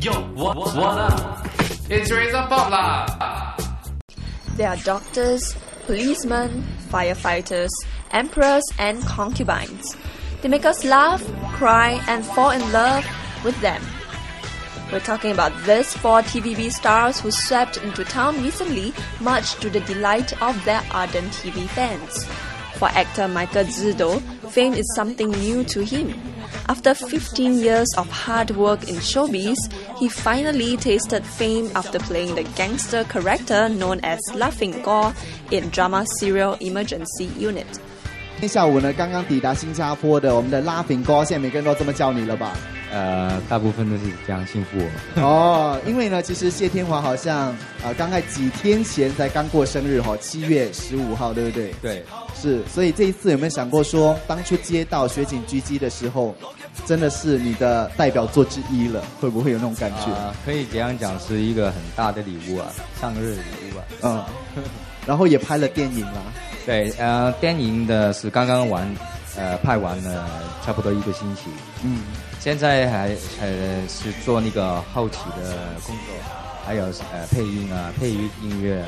Yo, what, what up? It's Razor Pop lah. They are doctors, policemen, firefighters, emperors, and concubines. They make us laugh, cry, and fall in love with them. We're talking about these four TVB stars who swept into town recently, much to the delight of their ardent TV fans. For actor Michael Zido, fame is something new to him. After 15 years of hard work in showbiz, he finally tasted fame after playing the gangster character known as Laughing Gore in drama serial Emergency Unit. 今天下午呢，刚刚抵达新加坡的我们的拉饼哥，现在每个人都这么叫你了吧？ 呃，大部分都是这样幸福我。哦，因为呢，其实谢天华好像啊、呃，刚才几天前才刚过生日哈，七月十五号，对不对？对，是，所以这一次有没有想过说，当初接到雪景狙击的时候，真的是你的代表作之一了，会不会有那种感觉？啊、可以这样讲，是一个很大的礼物啊，生日礼物啊。嗯，然后也拍了电影啦。对，呃，电影的是刚刚完，呃，拍完了差不多一个星期。嗯，现在还呃是做那个后期的工作，还有呃配音啊，配音音乐啊，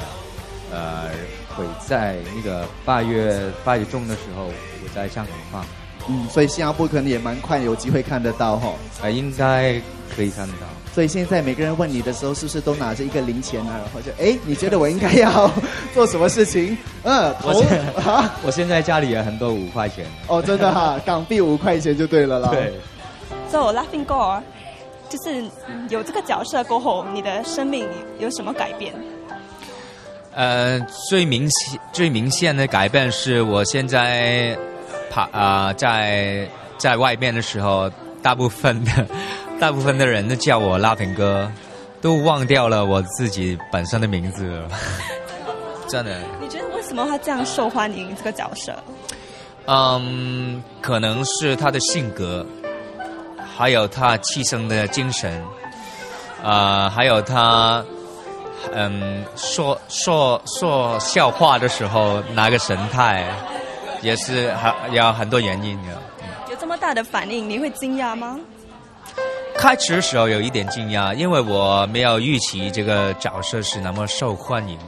呃会在那个八月八月中的时候我在香港放，嗯，所以新加坡可能也蛮快有机会看得到哈。呃应该可以看得到。所以现在每个人问你的时候，是不是都拿着一个零钱啊？然后就哎，你觉得我应该要做什么事情？嗯，我现 啊，我现在家里有很多五块钱。哦，真的哈，港币五块钱就对了啦。对。So Laughing Gore，就是有这个角色过后，你的生命有什么改变？呃，最明显、最明显的改变是我现在怕啊、在在外面的时候，大部分的大部分的人都叫我拉平哥，都忘掉了我自己本身的名字了。真的，你觉得为什么他这样受欢迎？这个角色？嗯，可能是他的性格，还有他气生的精神，啊、还有他，嗯，说说说笑话的时候那个神态，也是还有很多原因的。有这么大的反应，你会惊讶吗？开始的时候有一点惊讶，因为我没有预期这个角色是那么受欢迎。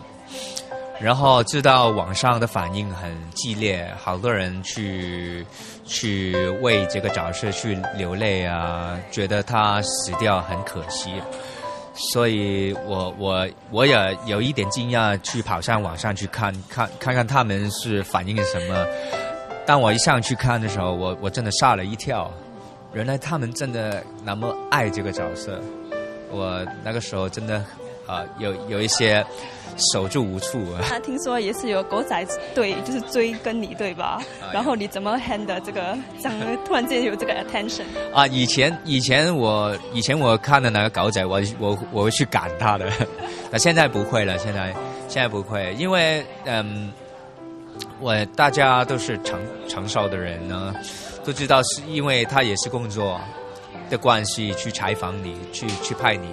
然后知道网上的反应很激烈，好多人去去为这个角色去流泪啊，觉得他死掉很可惜，所以我我我也有一点惊讶，去跑上网上去看看看看他们是反应什么。当我一上去看的时候，我我真的吓了一跳，原来他们真的那么爱这个角色，我那个时候真的啊、有有一些手足无措啊。他听说也是有狗仔队，就是追跟你对吧？然后你怎么 handle 这个？怎么突然间有这个 attention？啊，以前以前我以前我看的那个狗仔，我我我会去赶他的，那现在不会了，现在现在不会，因为嗯，我大家都是长长沙的人呢，都知道是因为他也是工作的关系去采访你，去去拍你。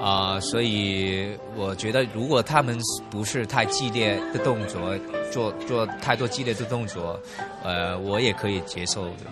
啊、所以我觉得，如果他们不是太激烈的动作，做做太多激烈的动作，呃，我也可以接受的。